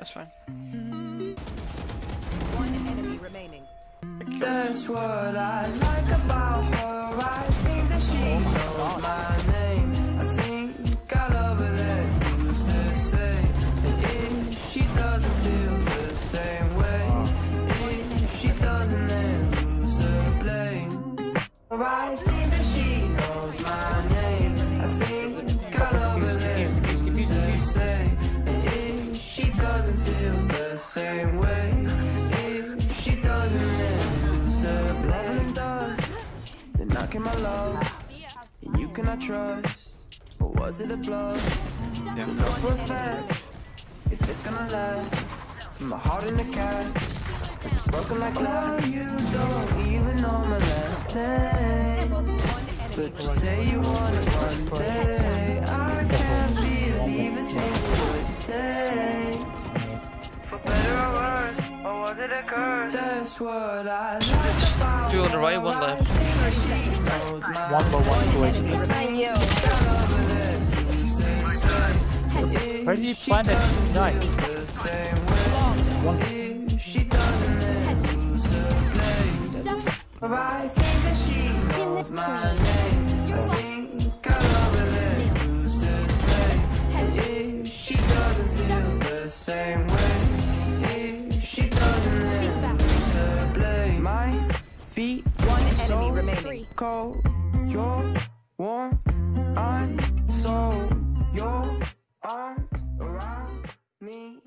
That's fine. One enemy remaining. That's what I like about her. I think that she knows my name. I think I love her that used to say. And if she doesn't feel the same way, if she doesn't, then who's to blame? I think same way, if she doesn't, who's to blame? Dust, Then I knocking my love. And you cannot trust. Or was it a bluff? Yeah. To know for a fact if it's gonna last. From my heart in the cast. If it's broken like glass, you don't even know my last name. But you say you want it one day. It a curse? That's what I like Two on the right, one left. think that she knows my One by one, two HP. Thank you. Where did you plant it? Nice. the same way. If she doesn't, then who's to blame? But I think that she knows my name. I think I love her, then who's to if she doesn't feel the same Three. Cold, your warmth, I'm so your arms around me.